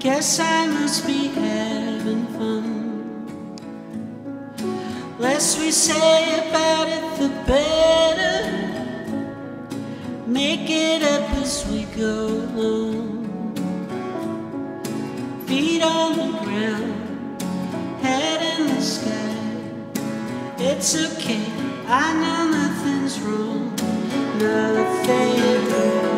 guess I must be having fun. Less we say about it, the better. Make it up as we go along. Feet on the ground, head in the sky. It's okay, I know nothing's wrong. Nothing. No.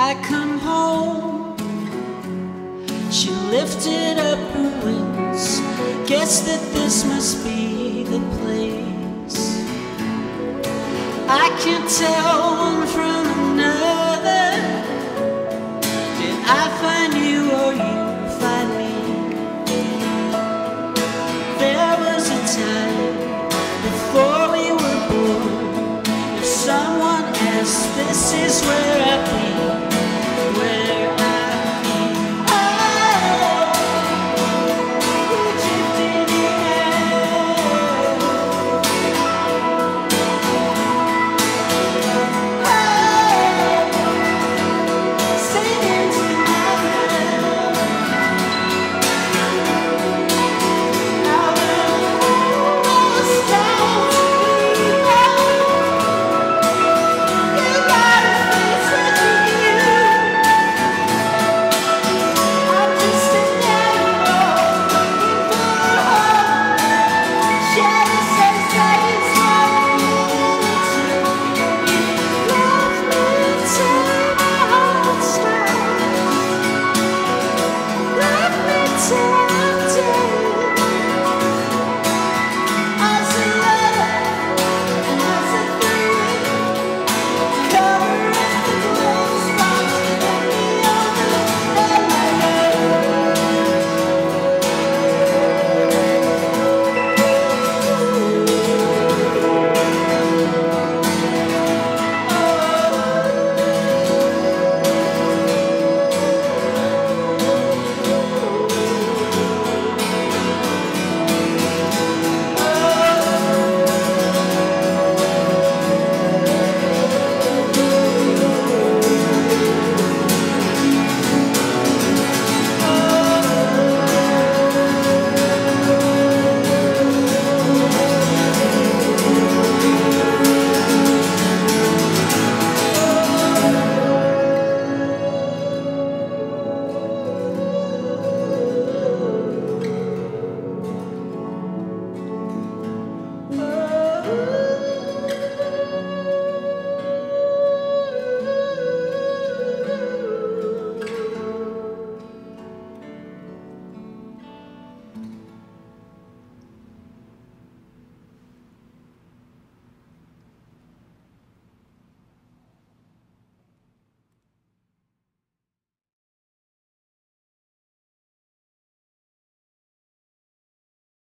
I come home, she lifted up her wings. Guess that this must be the place. I can't tell one from another. Did I find you or you find me? There was a time before we were born. If someone asked, this is where I'd be.